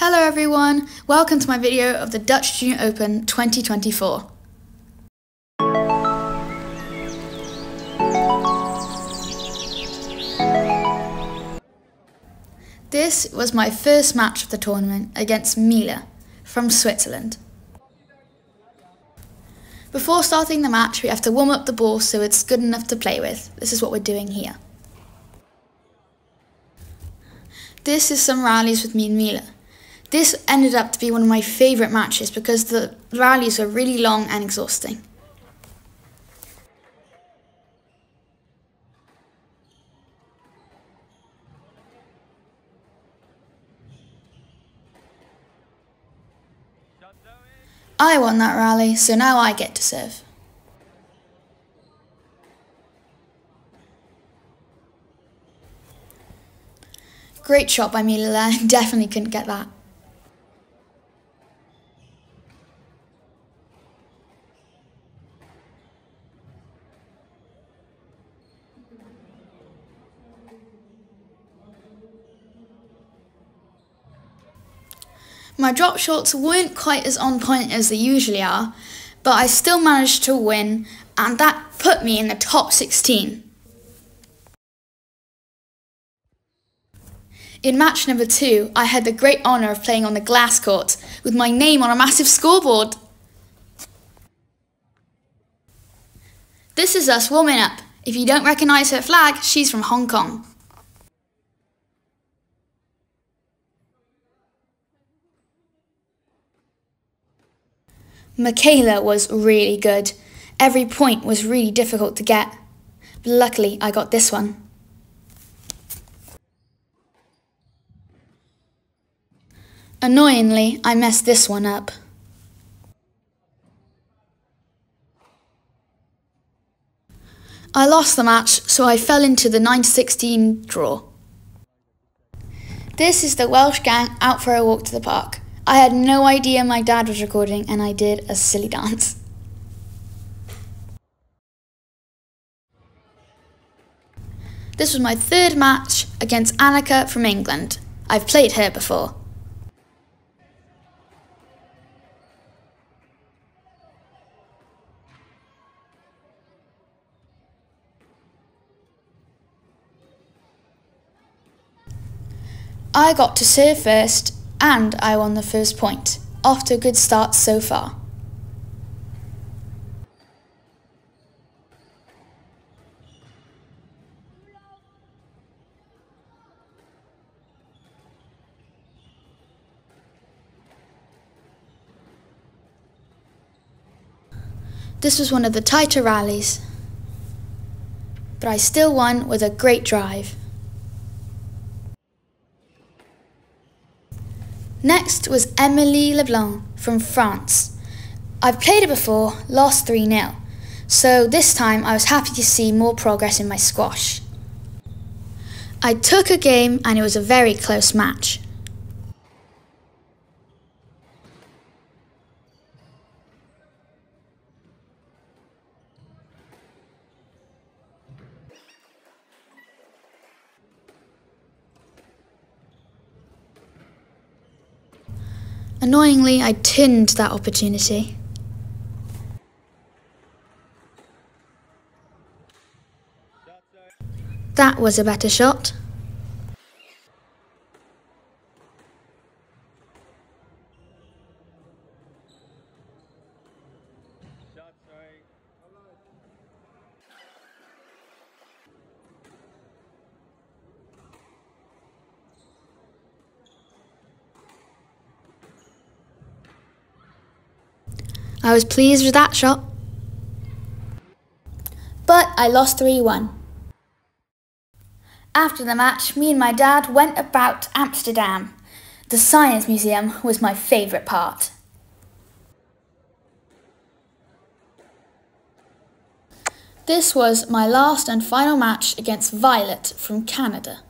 Hello everyone, welcome to my video of the Dutch Junior Open 2024. This was my first match of the tournament against Mila from Switzerland. Before starting the match, we have to warm up the ball so it's good enough to play with. This is what we're doing here. This is some rallies with me and Mila. This ended up to be one of my favourite matches because the rallies were really long and exhausting. I won that rally, so now I get to serve. Great shot by Mila there, definitely couldn't get that. My drop shots weren't quite as on point as they usually are, but I still managed to win, and that put me in the top 16. In match number two, I had the great honour of playing on the glass court with my name on a massive scoreboard. This is us warming up. If you don't recognise her flag, she's from Hong Kong. Michaela was really good. Every point was really difficult to get. But luckily, I got this one. Annoyingly, I messed this one up. I lost the match, so I fell into the 9-16 draw. This is the Welsh gang out for a walk to the park. I had no idea my dad was recording and I did a silly dance. This was my third match against Annika from England. I've played her before. I got to serve first and I won the first point. Off to a good start so far. This was one of the tighter rallies, but I still won with a great drive. Next was Emily Leblanc from France. I've played her before, lost 3 0, so this time I was happy to see more progress in my squash. I took a game and it was a very close match. Annoyingly, I tinned that opportunity. That was a better shot. I was pleased with that shot. But I lost 3 1. After the match, me and my dad went about Amsterdam. The Science Museum was my favourite part. This was my last and final match against Violet from Canada.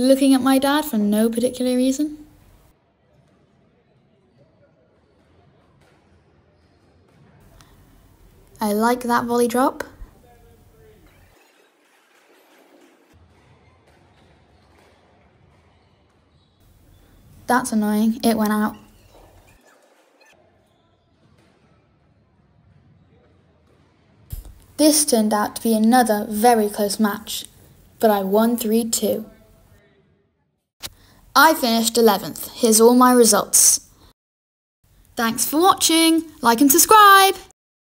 Looking at my dad for no particular reason. I like that volley drop. That's annoying, it went out. This turned out to be another very close match, but I won 3-2. I finished 11th. Here's all my results. Thanks for watching. Like and subscribe.